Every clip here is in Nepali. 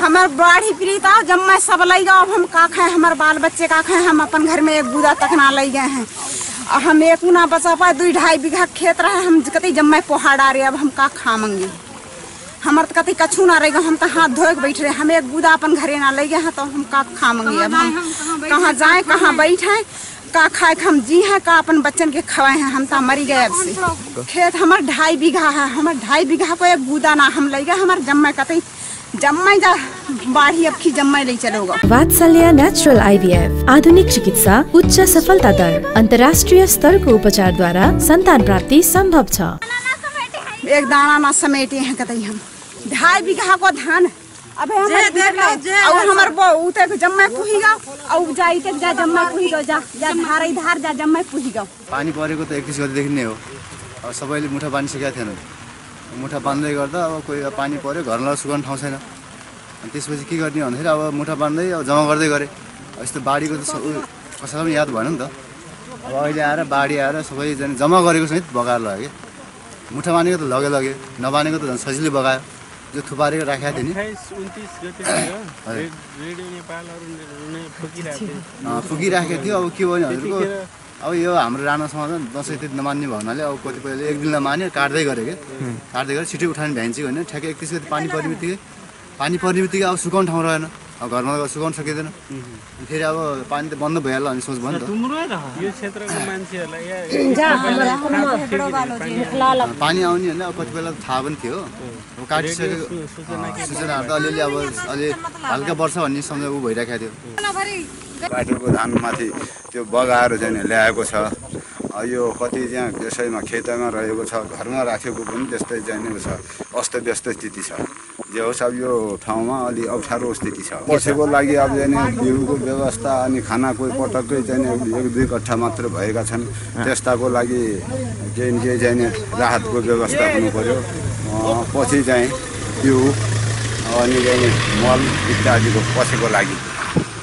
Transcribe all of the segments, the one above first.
हमार बाढ़ी पीड़ित आओ जब मैं सब लई गए हम का खाए? हमारे बाल बच्चे का खाए? हम अपन घर में एक बूदा तक ना लई गए हैं। और हम एक ना बचा पाए दू ढाई बीघा खेत रहे हम कती जब मैं पोहाड़ आ रही अब हम का खामंगे? हमार तो कती कछू ना रहेगा हम तो हाथ धोए के बैठ रहे। हम एक बूदा अपन घरे ना ले गए हैं तो हम का खामंगे? अब हम कहाँ जाए? कहाँ बैठे का खाए हम जी हैं का अपन बच्चन के खवाए हैं हम तो मरी गए अब से। खेत हमार ढाई बीघा है हमार ढाई बीघा को एक बूदा ना हम ले गए हमार जम्मे कतई जम्मे जा बाढ़ी अब की जम्मे ले चलोगा। वात्सल्य नेचुरल आइभीएफ आधुनिक चिकित्सा उच्च सफलता दर अन्तर्राष्ट्रिय स्तरको उपचारद्वारा सन्तान प्राप्ति सम्भव छ। एक दाना ना समेटे हैं कतई हम। ढाई बीघा को धान अबे हमर और हमर वो उते के जम्मे पुही गयो और जाई तक जा जम्मे पुही गयो जा जा धारै धार जा जम्मे पुही गयो पानी परेको त एकतिस गतिदेखि नै हो। अब सबैले मुठा बाँधि सकेका थिएन मुठा बाँध्दै गर्दा अब कोही पानी पऱ्यो घरमा सुकाउने ठाउँ छैन। अनि त्यसपछि के गर्ने भन्दाखेरि अब मुठा बाँध्दै अब जम्मा गर्दै गरेँ। यस्तो बाढीको त कसैलाई पनि याद भएन नि त। अब अहिले आएर बाढी आएर सबैजना जम्मा गरेको सहित बगाएर लग्यो कि मुठा बाँधेको त लगे लगे नबाँधेको त झन् सजिलै बगायो। जो थुपारेको राखेको नि। नै थियो। अँ, फुकिराखेको थियो। अब के भयो भने हजुरको? अब यो हाम्रो राणा समाधान दसैँ त्यति नमान्ने भन्नाले अब कतिपयले एक दिन नमान्यो काट्दै गऱ्यो कि? काट्दै गरेर छिटै उठाउने भ्याइन्छ भने ठ्याक्कै एकतिस गति पानी पर्ने बित्तिकै पानी पर्ने बित्तिकै अब सुकाउने ठाउँ रहेन। घरमा त सुकाउनु सकिँदैन। अनि फेरि अब पानी त बन्द भइहाल्यो भने सोच भयो नि त? यो क्षेत्रको मान्छेहरूलाई या अँ, पानी आउने होइन अब कतिपयलाई त थाहा पनि थियो। अब काटिसकेको सूचनाहरू त अलिअलि अब अलि हल्का वर्ष भन्ने सम्झ ऊ भइरहेको थियो। बाटोको धानमाथि त्यो बगाएर चाहिँ ल्याएको छ। यो कति त्यहाँ यसैमा खेतमा रहेको छ घरमा राखेको पनि त्यस्तै चाहिँ नि छ। अस्तव्यस्त स्थिति छ। जे होस् अब यो ठाउँमा अलि अप्ठ्यारो स्थिति छ। पछिको लागि अब चाहिँ नि बिउको व्यवस्था अनि खानाको पटक्कै चाहिँ नि एक दुई कट्ठा मात्र भएका छन्। त्यस्ताको लागि केही न केही चाहिँ नि राहतको व्यवस्था हुनु पऱ्यो पछि चाहिँ बिउ अनि चाहिँ नि मल इत्यादिको पछिको लागि।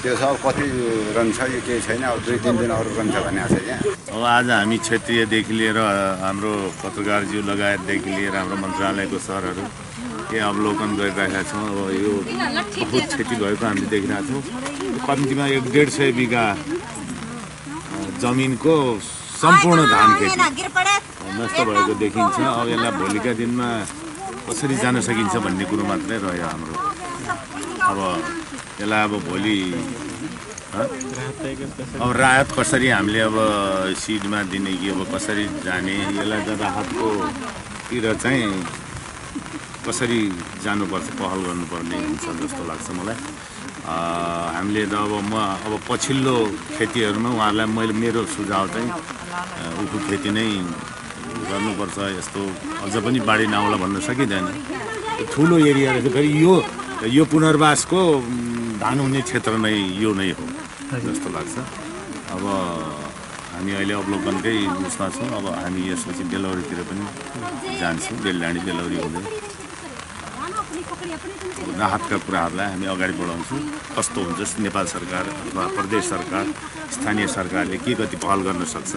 त्यो सब कति रहन्छ यो केही छैन। अब दुई तिन दिन अरू रहन्छ भने छ। यहाँ अब आज हामी क्षेत्रीयदेखि लिएर हाम्रो पत्रकारज्यू लगायतदेखि लिएर हाम्रो मन्त्रालयको सरहरू के अवलोकन गरिरहेका छौँ। अब यो बहुत क्षति भएको हामीले देखिरहेको छौँ। कम्तीमा एक डेढ सय बिघा जमिनको सम्पूर्ण धान खेती नष्ट भएको देखिन्छ। अब यसलाई भोलिका दिनमा कसरी जान सकिन्छ भन्ने कुरो मात्रै रह्यो हाम्रो। अब यसलाई अब भोलि? अब राहत कसरी हामीले अब सिडमा दिने कि अब कसरी जाने यसलाई त राहतको तिर चाहिँ कसरी जानुपर्छ पहल गर्नुपर्ने हुन्छ जस्तो लाग्छ मलाई। हामीले त अब म अब पछिल्लो खेतीहरूमा उहाँहरूलाई मैले मेरो सुझाव चाहिँ उखु खेती नै गर्नुपर्छ यस्तो अझ पनि बाढी नआउला भन्न सकिँदैन। ठुलो एरिया रहेछ फेरि यो यो पुनर्वासको धान हुने क्षेत्र नै यो नै हो जस्तो लाग्छ। अब हामी अहिले अवलोकनकै उसमा छौँ अब हामी यसपछि बेलौरीतिर पनि जान्छौँ बेलडाँडी बेलौरी हुँदै। राहतका कुराहरूलाई हामी अगाडि बढाउँछौँ। कस्तो हुन्छ? नेपाल सरकार अथवा प्रदेश सरकार स्थानीय सरकारले के कति पहल गर्न सक्छ?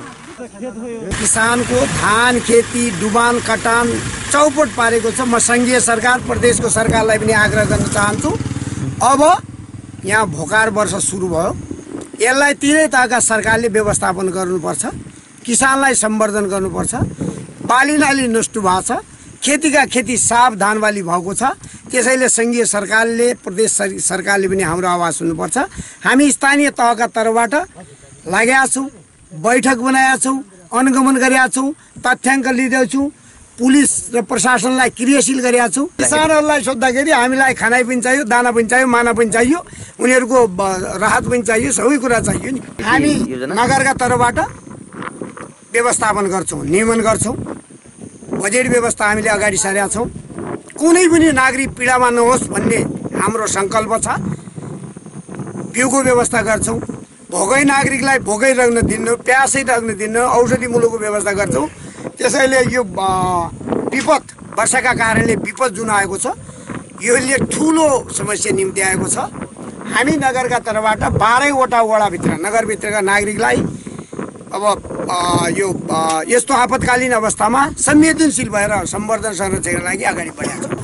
किसानको धान खेती डुबान कटान चौपट पारेको छ। म सङ्घीय सरकार प्रदेशको सरकारलाई पनि आग्रह गर्न चाहन्छु। अब यहाँ भोकार वर्ष सुरु भयो। यसलाई तिनै तहका सरकारले व्यवस्थापन गर्नुपर्छ। किसानलाई सम्वर्धन गर्नुपर्छ। बाली नाली नष्ट भएको छ। खेतीका खेती साफ धान बाली भएको छ। त्यसैले सङ्घीय सरकारले प्रदेश सर- सरकारले पनि हाम्रो आवाज सुन्नुपर्छ। हामी स्थानीय तहका तर्फबाट लागेका छौँ बैठक बनाएका छौँ अनुगमन गरेका छौँ तथ्याङ्क लिँदैछौँ छौँ पुलिस र प्रशासनलाई क्रियाशील गरेका छौँ। किसानहरूलाई सोद्धाखेरि हामीलाई खाना पनि चाहियो दाना पनि चाहियो माना पनि चाहियो उनीहरूको राहत पनि चाहियो सबै कुरा चाहियो नि। हामी नगरका तर्फबाट व्यवस्थापन गर्छौँ नियमन गर्छौँ। बजेट व्यवस्था हामीले अगाडि सारेका छौँ। कुनै पनि नागरिक पीडामा नहोस् भन्ने हाम्रो सङ्कल्प छ। बिउको व्यवस्था गर्छौँ। भोगै नागरिकलाई भोगै राख्न दिन्न प्यासै राख्न दिन्न औषधि मूलको व्यवस्था गर्छौँ। त्यसैले यो विपद वर्षाका कारणले विपद जुन आएको छ यसले ठुलो समस्या निम्ति आएको छ। हामी नगरका तर्फबाट बाह्रैवटा वडाभित्र नगरभित्रका नागरिकलाई अब यो यस्तो आपतकालीन अवस्थामा संवेदनशील भएर सम्वर्धन संरक्षणका लागि अगाडि बढेको छ।